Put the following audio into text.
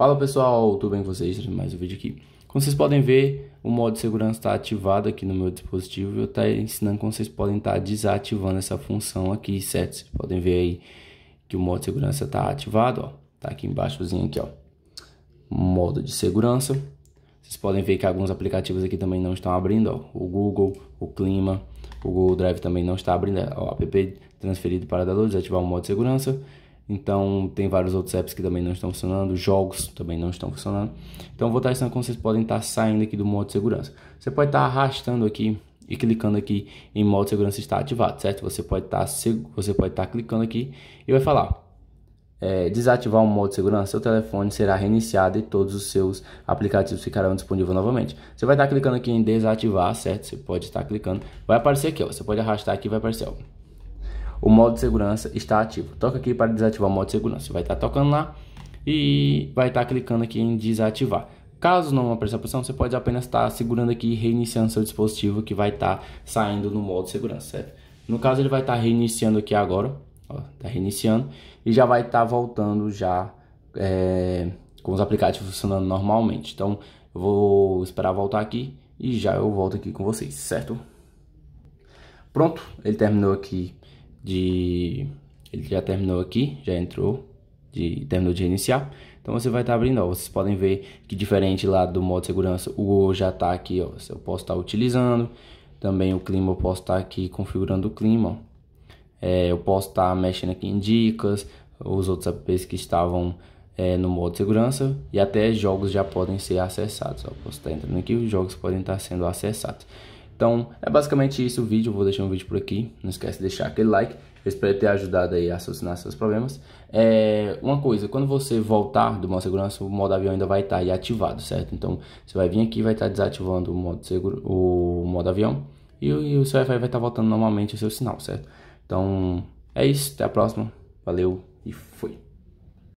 Fala pessoal, tudo bem com vocês? Mais um vídeo aqui. Como vocês podem ver, o modo de segurança está ativado aqui no meu dispositivo. Eu estou ensinando como vocês podem estar tá desativando essa função aqui, certo? Vocês podem ver aí que o modo de segurança está ativado, ó. Tá aqui embaixozinho aqui, ó. Modo de segurança. Vocês podem ver que alguns aplicativos aqui também não estão abrindo, ó. O Google, o Clima, o Google Drive também não está abrindo. Ó, o app transferido para download, desativar o modo de segurança. Então, tem vários outros apps que também não estão funcionando, jogos também não estão funcionando. Então, vou estar ensinando como vocês podem estar saindo aqui do modo de segurança. Você pode estar arrastando aqui e clicando aqui em modo de segurança está ativado, certo? Você pode estar, você pode estar clicando aqui e vai falar é, desativar o modo de segurança, seu telefone será reiniciado e todos os seus aplicativos ficarão disponíveis novamente. Você vai estar clicando aqui em desativar, certo? Você pode estar clicando, vai aparecer aqui, ó. Você pode arrastar aqui vai aparecer, o modo de segurança está ativo. Toca aqui para desativar o modo de segurança. Vai estar tocando lá e vai estar clicando aqui em desativar. Caso não apareça a opção, você pode apenas estar segurando aqui e reiniciando seu dispositivo que vai estar saindo no modo de segurança, certo? No caso, ele vai estar reiniciando aqui agora, ó, tá reiniciando e já vai estar voltando já é, com os aplicativos funcionando normalmente. Então, eu vou esperar voltar aqui e já eu volto aqui com vocês, certo? Pronto, ele terminou aqui de ele já terminou aqui, já entrou, de, terminou de reiniciar. Então você vai estar tá abrindo, ó, vocês podem ver que diferente lá do modo segurança, o O já está aqui, ó, eu posso estar tá utilizando. Também o clima eu posso estar tá aqui configurando o clima. É, eu posso estar mexendo aqui em dicas, os outros apps que estavam é, no modo segurança e até jogos já podem ser acessados. Ó, posso estar entrando aqui, os jogos podem estar sendo acessados. Então, é basicamente isso o vídeo. Vou deixar um vídeo por aqui. Não esquece de deixar aquele like. Eu espero ter ajudado aí a solucionar seus problemas. É, uma coisa, quando você voltar do modo segurança, o modo avião ainda vai estar aí ativado, certo? Então, você vai vir aqui vai estar desativando o modo, seguro, o modo avião. E, e o seu Wi-Fi vai estar voltando normalmente o seu sinal, certo? Então, é isso. Até a próxima. Valeu e fui.